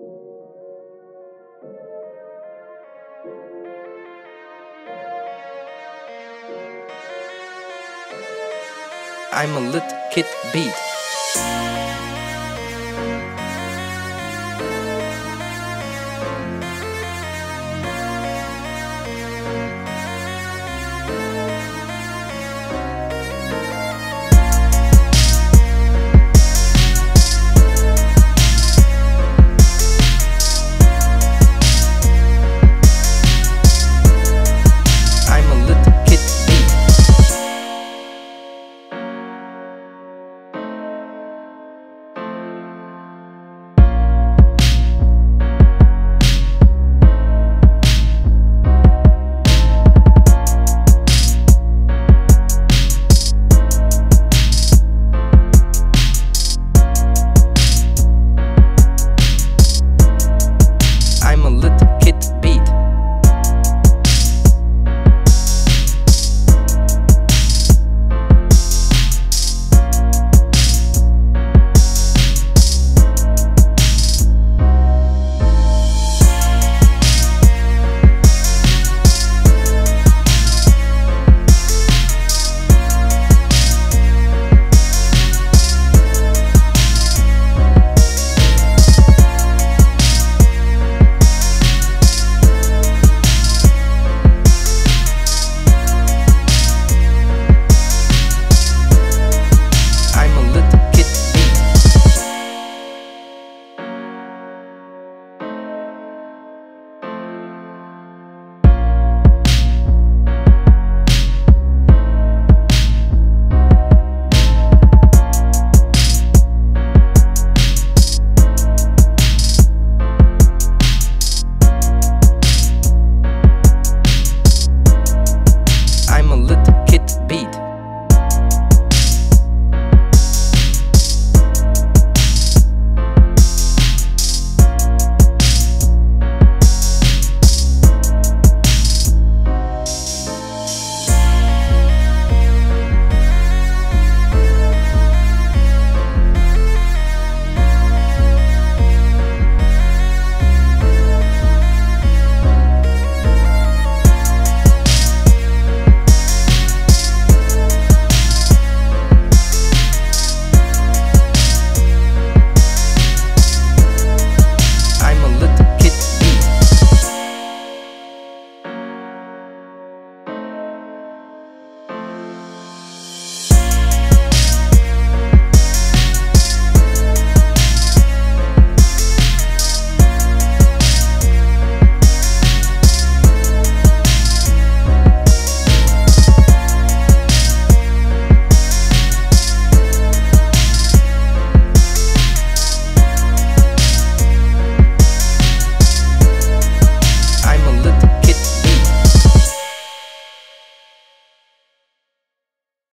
I'm a lit kid beat.